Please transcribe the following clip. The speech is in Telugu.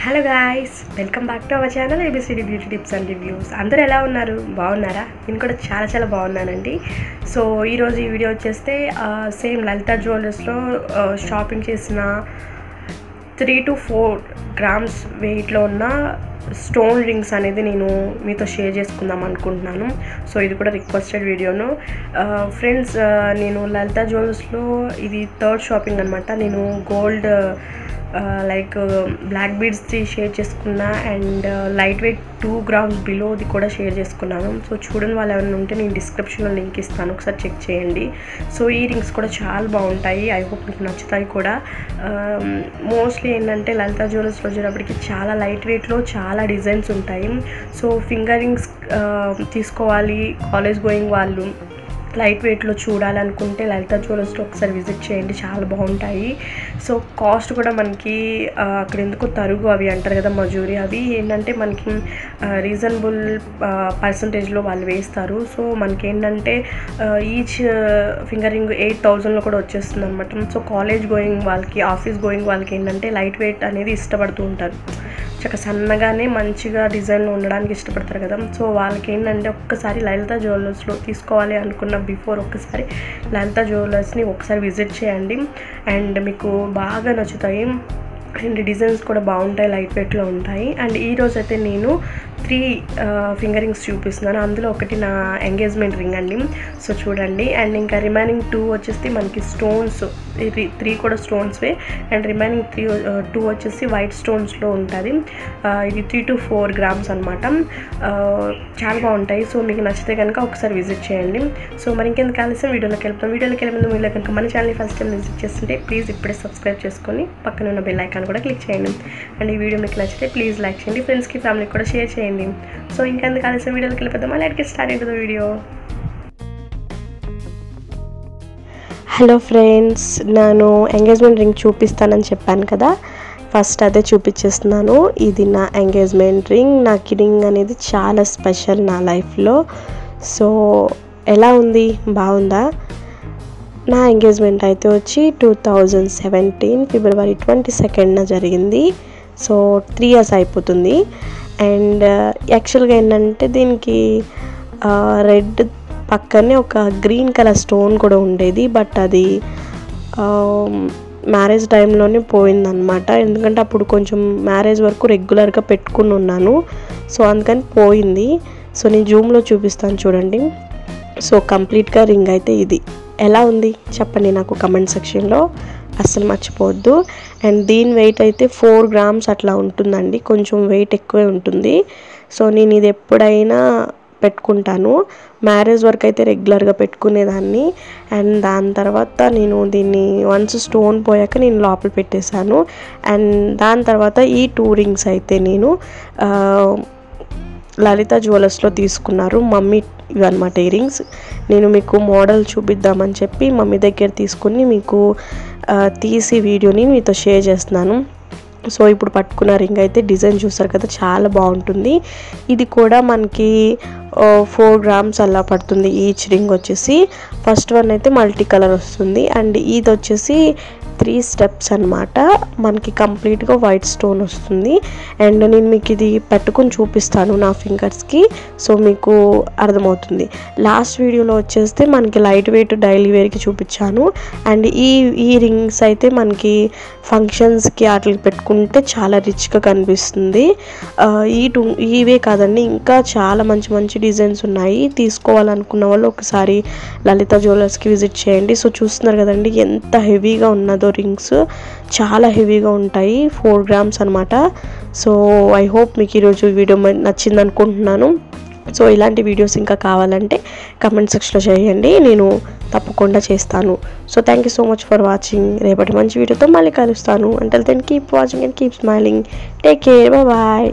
Hello guys welcome back to our channel A B C D beauty tips and reviews అందరూ ఎలా ఉన్నారు? బాగున్నారా? నేను కూడా చాలా చాలా బాగున్నానండి. సో ఈరోజు ఈ వీడియో వచ్చేస్తే సేమ్ లలిత జ్యువెలర్స్లో షాపింగ్ చేసిన త్రీ టు ఫోర్ గ్రామ్స్ వెయిట్లో ఉన్న స్టోన్ రింగ్స్ అనేది నేను మీతో షేర్ చేసుకుందాం అనుకుంటున్నాను. సో ఇది కూడా రిక్వెస్టెడ్ వీడియోను ఫ్రెండ్స్ నేను లలిత జ్యువెలర్స్లో ఇది థర్డ్ షాపింగ్ అనమాట నేను గోల్డ్ లైక్ బ్లాక్ బీడ్స్ది షేర్ చేసుకున్నా and light weight two grams బిలోది కూడా షేర్ చేసుకున్నాను. సో చూడని వాళ్ళు ఎవరైనా ఉంటే నేను డిస్క్రిప్షన్లో లింక్ ఇస్తాను. ఒకసారి చెక్ చేయండి. సో ఈ రింగ్స్ కూడా చాలా బాగుంటాయి. ఐ హోప్ మీకు నచ్చుతాయి కూడా. మోస్ట్లీ ఏంటంటే లలిత జ్యువెలర్స్లో వచ్చేటప్పటికి చాలా లైట్ వెయిట్లో చాలా డిజైన్స్ ఉంటాయి. సో ఫింగర్ రింగ్స్ తీసుకోవాలి. కాలేజ్ గోయింగ్ వాళ్ళు. లైట్ వెయిట్లో చూడాలనుకుంటే లలిత జ్యువెలర్స్లో ఒకసారి విజిట్ చేయండి. చాలా బాగుంటాయి. సో కాస్ట్ కూడా మనకి అక్కడ ఎందుకు తరుగు అవి అంటారు కదా మజూరి. అవి ఏంటంటే మనకి రీజనబుల్ పర్సంటేజ్లో వాళ్ళు వేస్తారు. సో మనకి ఏంటంటే ఈచ్ ఫింగరింగ్ ఎయిట్ థౌజండ్లో కూడా వచ్చేస్తుంది అనమాట సో కాలేజ్ గోయింగ్ వాళ్ళకి ఆఫీస్ గోయింగ్ వాళ్ళకి ఏంటంటే లైట్ వెయిట్ అనేది ఇష్టపడుతూ ఉంటారు. చక్క సన్నగానే మంచిగా డిజైన్ ఉండడానికి ఇష్టపడతారు కదా. సో వాళ్ళకి ఏంటంటే ఒక్కసారి లలిత జ్యువెలర్స్లో తీసుకోవాలి అనుకున్న బిఫోర్ ఒక్కసారి లలిత జ్యువెలర్స్ని ఒకసారి విజిట్ చేయండి. అండ్ మీకు బాగా నచ్చుతాయి. అండ్ డిజైన్స్ కూడా బాగుంటాయి లైట్ వెయిట్లో ఉంటాయి. అండ్ ఈరోజు అయితే నేను త్రీ ఫింగర్ రింగ్స్ చూపిస్తున్నాను. అందులో ఒకటి నా ఎంగేజ్మెంట్ రింగ్ అండి. సో చూడండి. అండ్ ఇంకా రిమైనింగ్ టూ వచ్చేసి మనకి స్టోన్స్. త్రీ కూడా స్టోన్స్వే. And remaining three two white white స్టోన్స్లో ఉంటుంది. ఇది త్రీ టు ఫోర్ గ్రామ్స్ అనమాట చాలా బాగుంటాయి. సో మీకు నచ్చితే కనుక ఒకసారి విజిట్ చేయండి. సో మరి ఇంకెందుకు కలిసి వీడియోలోకి వెళ్తాం వీడియోలోకి వెళ్ళే ముందు మీరు కనుక మన ఛానల్ని ఫస్ట్ టైం విజిట్ చేస్తుంటే ప్లీజ్ ఇప్పుడే సబ్స్క్రైబ్ చేసుకొని పక్కన ఉన్న బెల్ ఐకాన్ కూడా క్లిక్ చేయండి. అండ్ ఈ వీడియో మీకు నచ్చితే ప్లీజ్ లైక్ చేయండి. ఫ్రెండ్స్కి ఫ్యామిలీకి కూడా షేర్ చేయండి. సో ఇంకెందుకు ఆలస్యం? వీడియోలోకి వెళ్ళిపోతామా మళ్ళీ అడిగి స్టార్ట్ అవుతుంది వీడియో హలో ఫ్రెండ్స్ నేను ఎంగేజ్మెంట్ రింగ్ చూపిస్తానని చెప్పాను కదా. ఫస్ట్ అదే చూపించేస్తున్నాను. ఇది నా ఎంగేజ్మెంట్ రింగ్ నా కిడింగ్ అనేది చాలా స్పెషల్ నా లైఫ్లో సో ఎలా ఉంది? బాగుందా? నా ఎంగేజ్మెంట్ అయితే వచ్చి two thousand seventeen February twenty సెకండ్న జరిగింది. సో త్రీ ఇయర్స్ అయిపోతుంది. అండ్ uh, యాక్చువల్గా ఏంటంటే దీనికి uh, రెడ్ పక్కనే ఒక గ్రీన్ కలర్ స్టోన్ కూడా ఉండేది. బట్ అది um, మ్యారేజ్ టైంలోనే పోయిందనమాట ఎందుకంటే అప్పుడు కొంచెం మ్యారేజ్ వరకు రెగ్యులర్గా పెట్టుకుని ఉన్నాను. సో అందుకని పోయింది. సో నేను జూమ్లో చూపిస్తాను చూడండి. సో కంప్లీట్గా రింగ్ అయితే ఇది. ఎలా ఉంది చెప్పండి నాకు కమెంట్ సెక్షన్లో అస్సలు మర్చిపోవద్దు. అండ్ దీని వెయిట్ అయితే ఫోర్ గ్రామ్స్ అట్లా ఉంటుందండి. కొంచెం వెయిట్ ఎక్కువే ఉంటుంది. సో నేను ఇది ఎప్పుడైనా పెట్టుకుంటాను. మ్యారేజ్ వరకు అయితే రెగ్యులర్గా పెట్టుకునేదాన్ని. అండ్ దాని తర్వాత నేను దీన్ని వన్స్ స్టోన్ పోయాక నేను లోపల పెట్టేశాను. అండ్ దాని తర్వాత ఈ టూ రింగ్స్ అయితే నేను లలిత జ్యువెలర్స్లో తీసుకున్నారు. మమ్మీ ఇవన్నమాట ఇయరింగ్స్ నేను మీకు మోడల్ చూపిద్దామని చెప్పి మమ్మీ దగ్గర తీసుకుని మీకు తీసి వీడియోని మీతో షేర్ చేస్తున్నాను. సో ఇప్పుడు పట్టుకున్న రింగ్ అయితే డిజైన్ చూస్తారు కదా చాలా బాగుంటుంది. ఇది కూడా మనకి ఫోర్ గ్రామ్స్ అలా పడుతుంది. ఈచ్ రింగ్ వచ్చేసి ఫస్ట్ వన్ అయితే మల్టీ కలర్ వస్తుంది. అండ్ ఇది వచ్చేసి త్రీ స్టెప్స్ అనమాట మనకి కంప్లీట్గా వైట్ స్టోన్ వస్తుంది. అండ్ నేను మీకు ఇది పెట్టుకుని చూపిస్తాను నా ఫింగర్స్కి సో మీకు అర్థమవుతుంది. లాస్ట్ వీడియోలో వచ్చేస్తే మనకి లైట్ వెయిట్ డైలీ వేర్కి చూపించాను. అండ్ ఈ ఈ రింగ్స్ అయితే మనకి ఫంక్షన్స్కి వాటికి పెట్టుకుంటే చాలా రిచ్గా కనిపిస్తుంది. ఈ టూ ఇవే కాదండి. ఇంకా చాలా మంచి మంచి డిజైన్స్ ఉన్నాయి. తీసుకోవాలనుకున్న వాళ్ళు ఒకసారి లలిత జ్యువెలర్స్కి విజిట్ చేయండి. సో చూస్తున్నారు కదండి ఎంత హెవీగా ఉన్నదో రింగ్స్ చాలా హెవీగా ఉంటాయి. ఫోర్ గ్రామ్స్ అనమాట సో ఐ హోప్ మీకు ఈరోజు వీడియో నచ్చింది అనుకుంటున్నాను సో ఇలాంటి వీడియోస్ ఇంకా కావాలంటే కమెంట్ సెక్షన్లో చేయండి. నేను తప్పకుండా చేస్తాను. So thank you so much for watching రేపటి మంచి వీడియోతో మళ్ళీ కలుస్తాను. అంటే then keep watching and keep smiling take care bye